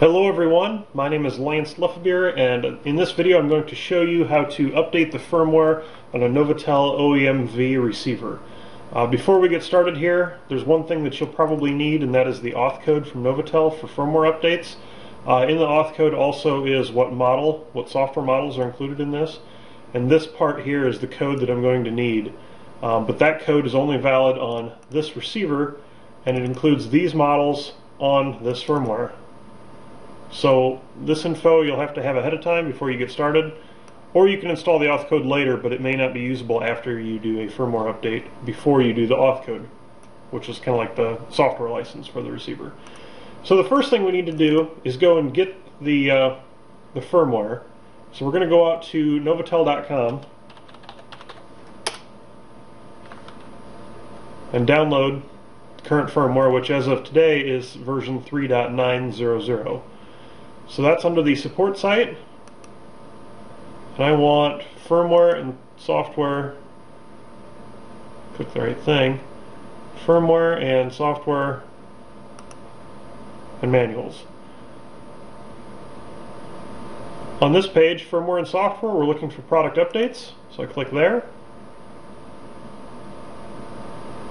Hello everyone, my name is Lance Lefebure and in this video I'm going to show you how to update the firmware on a Novatel OEM-V receiver. Uh, before we get started here, there's one thing that you'll probably need and that is the auth code from Novatel for firmware updates. Uh, in the auth code also is what model, what software models are included in this, and this part here is the code that I'm going to need. Um, but that code is only valid on this receiver and it includes these models on this firmware. So this info you'll have to have ahead of time before you get started, or you can install the auth code later, but it may not be usable after you do a firmware update before you do the auth code, which is kind of like the software license for the receiver. So the first thing we need to do is go and get the, uh, the firmware. So we're going to go out to novatel.com and download current firmware, which as of today is version 3.900. So that's under the support site. And I want firmware and software. Click the right thing. Firmware and software and manuals. On this page, firmware and software, we're looking for product updates. So I click there.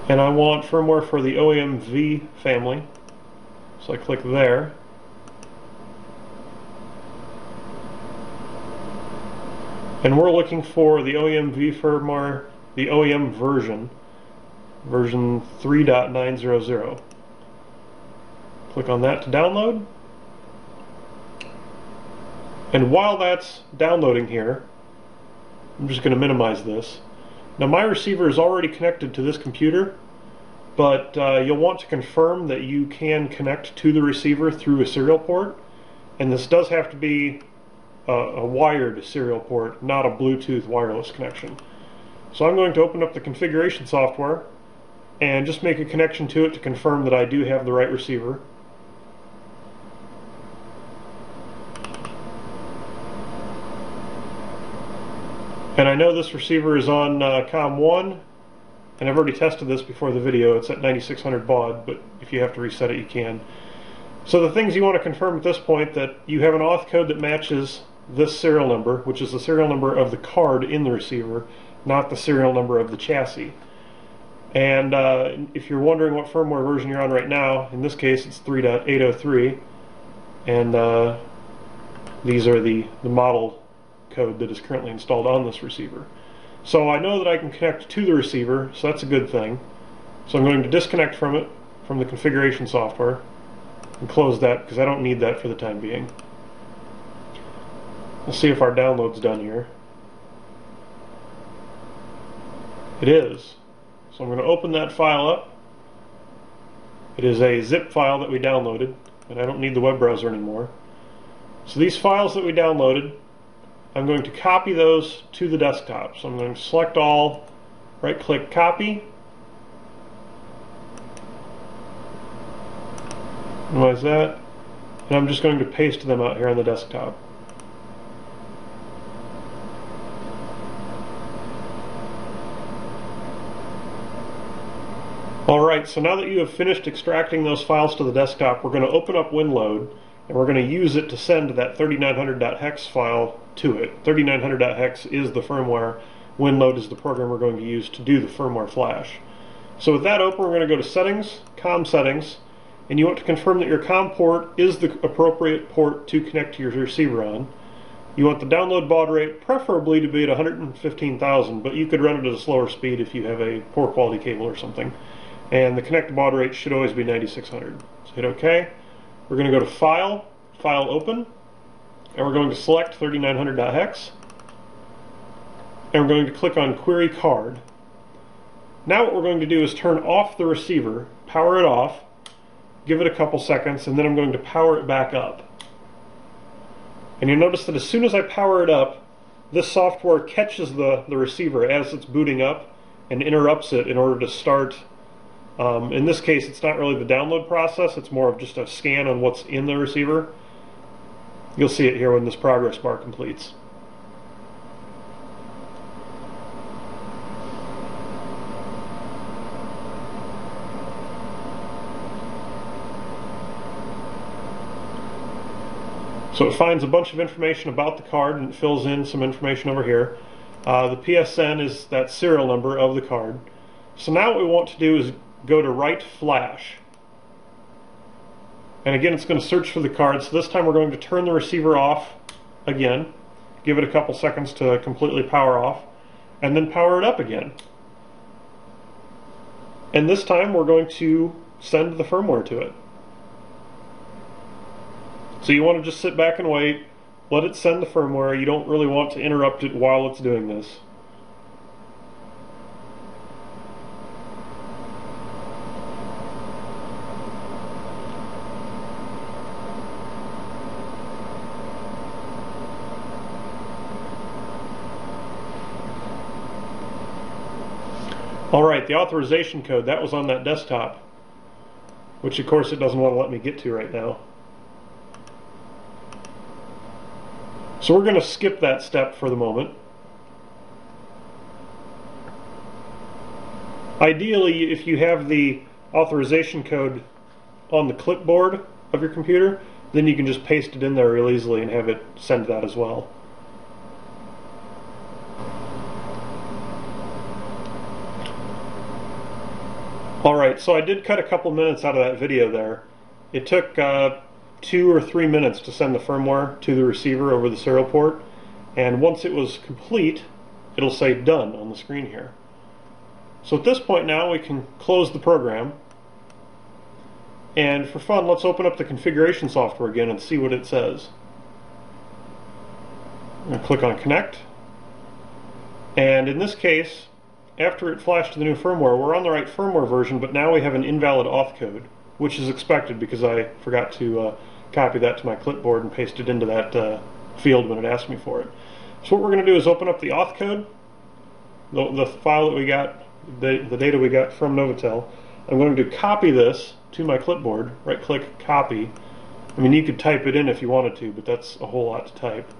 And I want firmware for the OEM-V family. So I click there. And we're looking for the OEM V firmware, the OEM version, version 3.900. Click on that to download. And while that's downloading here, I'm just going to minimize this. Now my receiver is already connected to this computer, but uh, you'll want to confirm that you can connect to the receiver through a serial port. And this does have to be a, a wired serial port, not a Bluetooth wireless connection. So I'm going to open up the configuration software and just make a connection to it to confirm that I do have the right receiver. And I know this receiver is on uh, COM1, and I've already tested this before the video. It's at 9600 baud, but if you have to reset it, you can. So the things you want to confirm at this point that you have an auth code that matches this serial number, which is the serial number of the card in the receiver, not the serial number of the chassis. And uh, if you're wondering what firmware version you're on right now, in this case it's 3.803, and uh, these are the, the model code that is currently installed on this receiver. So I know that I can connect to the receiver, so that's a good thing. So I'm going to disconnect from it, from the configuration software, and close that because I don't need that for the time being. Let's see if our download's done here. It is. So I'm going to open that file up. It is a zip file that we downloaded, and I don't need the web browser anymore. So these files that we downloaded, I'm going to copy those to the desktop. So I'm going to select all, right click copy, minimize that, and I'm just going to paste them out here on the desktop. Alright, so now that you have finished extracting those files to the desktop, we're going to open up WinLoad and we're going to use it to send that 3900.hex file to it. 3900.hex is the firmware, WinLoad is the program we're going to use to do the firmware flash. So with that open, we're going to go to Settings, COM Settings, and you want to confirm that your COM port is the appropriate port to connect to your receiver on. You want the download baud rate preferably to be at 115,000, but you could run it at a slower speed if you have a poor quality cable or something and the connect baud rate should always be 9600. So hit OK. We're going to go to File, File Open, and we're going to select 3900.hex, and we're going to click on Query Card. Now what we're going to do is turn off the receiver, power it off, give it a couple seconds, and then I'm going to power it back up. And you'll notice that as soon as I power it up, this software catches the, the receiver as it's booting up and interrupts it in order to start um, in this case, it's not really the download process, it's more of just a scan on what's in the receiver. You'll see it here when this progress bar completes. So it finds a bunch of information about the card and it fills in some information over here. Uh, the PSN is that serial number of the card. So now what we want to do is go to write flash. And again, it's going to search for the card. So this time we're going to turn the receiver off again, give it a couple seconds to completely power off, and then power it up again. And this time we're going to send the firmware to it. So you want to just sit back and wait, let it send the firmware. You don't really want to interrupt it while it's doing this. All right, the authorization code, that was on that desktop, which of course it doesn't want to let me get to right now. So we're going to skip that step for the moment. Ideally, if you have the authorization code on the clipboard of your computer, then you can just paste it in there real easily and have it send that as well. Alright, so I did cut a couple minutes out of that video there. It took uh, two or three minutes to send the firmware to the receiver over the serial port, and once it was complete, it'll say done on the screen here. So at this point now we can close the program, and for fun, let's open up the configuration software again and see what it says. I'm click on connect, and in this case, after it flashed to the new firmware, we're on the right firmware version, but now we have an invalid auth code, which is expected because I forgot to uh, copy that to my clipboard and paste it into that uh, field when it asked me for it. So what we're going to do is open up the auth code, the, the file that we got, the, the data we got from Novatel. I'm going to copy this to my clipboard, right click copy. I mean you could type it in if you wanted to, but that's a whole lot to type.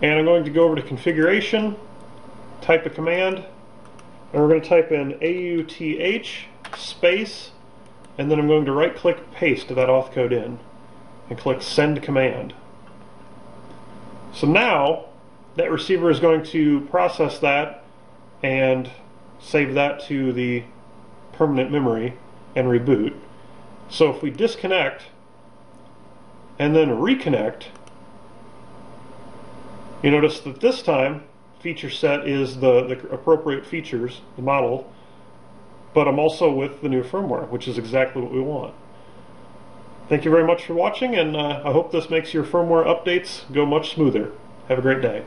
And I'm going to go over to configuration, type a command, and we're going to type in AUTH space and then I'm going to right click paste that auth code in and click send command. So now that receiver is going to process that and save that to the permanent memory and reboot. So if we disconnect and then reconnect, you notice that this time feature set is the, the appropriate features, the model, but I'm also with the new firmware, which is exactly what we want. Thank you very much for watching, and uh, I hope this makes your firmware updates go much smoother. Have a great day.